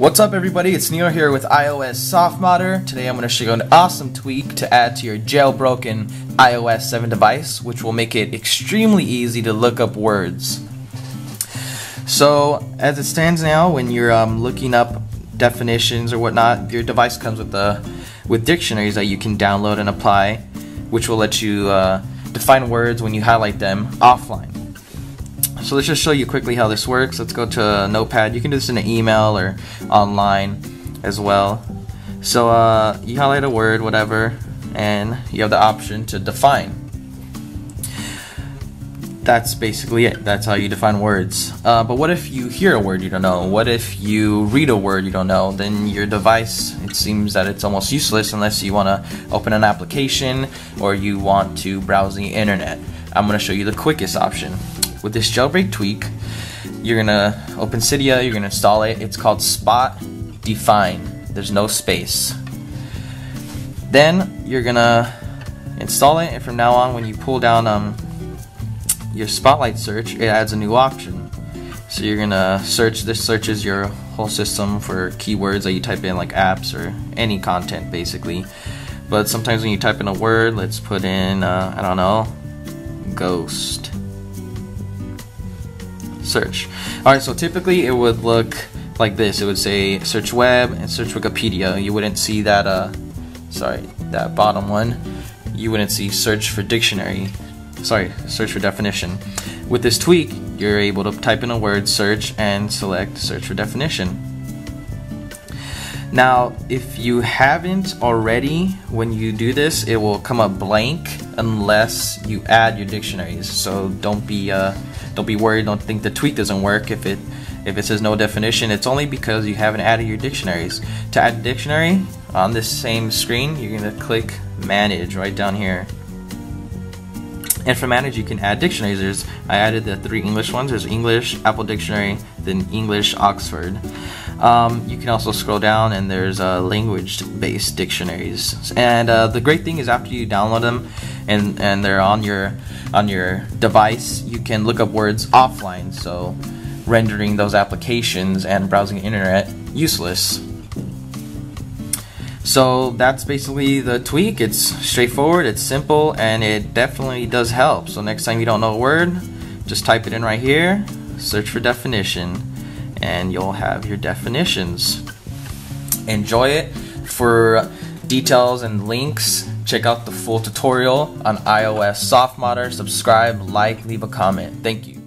What's up everybody, it's Neo here with iOS Softmodder. Today I'm going to show you an awesome tweak to add to your jailbroken iOS 7 device, which will make it extremely easy to look up words. So, as it stands now, when you're um, looking up definitions or whatnot, your device comes with, the, with dictionaries that you can download and apply, which will let you uh, define words when you highlight them offline. So let's just show you quickly how this works. Let's go to Notepad. You can do this in an email or online as well. So uh, you highlight a word, whatever, and you have the option to define. That's basically it. That's how you define words. Uh, but what if you hear a word you don't know? What if you read a word you don't know? Then your device, it seems that it's almost useless unless you want to open an application or you want to browse the internet. I'm going to show you the quickest option with this jailbreak tweak, you're gonna open Cydia, you're gonna install it. It's called Spot Define. There's no space. Then you're gonna install it, and from now on, when you pull down um, your Spotlight search, it adds a new option. So you're gonna search. This searches your whole system for keywords that you type in, like apps or any content, basically. But sometimes when you type in a word, let's put in, uh, I don't know, ghost search. Alright, so typically it would look like this. It would say search web and search Wikipedia. You wouldn't see that, uh, sorry, that bottom one. You wouldn't see search for dictionary. Sorry, search for definition. With this tweak, you're able to type in a word, search, and select search for definition. Now, if you haven't already, when you do this, it will come up blank unless you add your dictionaries. So don't be uh, don't be worried. Don't think the tweak doesn't work if it if it says no definition. It's only because you haven't added your dictionaries. To add a dictionary on this same screen, you're gonna click Manage right down here. And for Manage, you can add dictionaries. There's I added the three English ones. There's English, Apple Dictionary, then English, Oxford. Um, you can also scroll down and there's uh, language-based dictionaries. And uh, the great thing is after you download them and and they're on your on your device, you can look up words offline. So rendering those applications and browsing the internet useless. So that's basically the tweak. It's straightforward, it's simple, and it definitely does help. So next time you don't know a word, just type it in right here, search for definition and you'll have your definitions. Enjoy it. For details and links, check out the full tutorial on iOS Softmodder. Subscribe, like, leave a comment. Thank you.